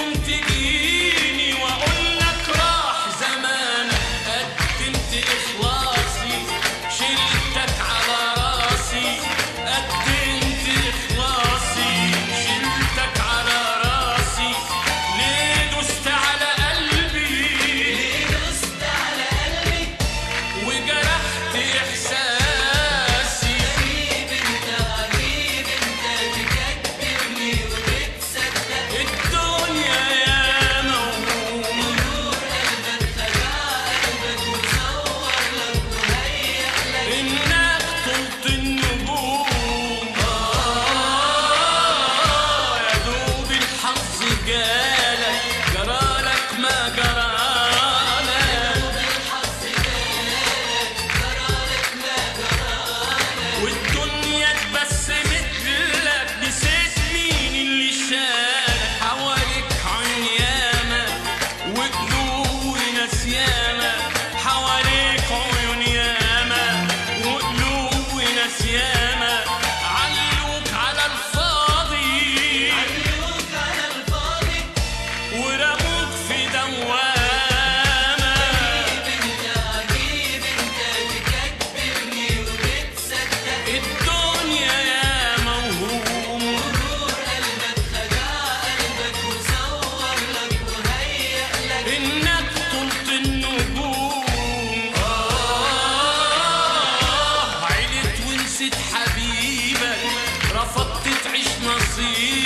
num fica حبيبك رفضت تعيش نصيبك.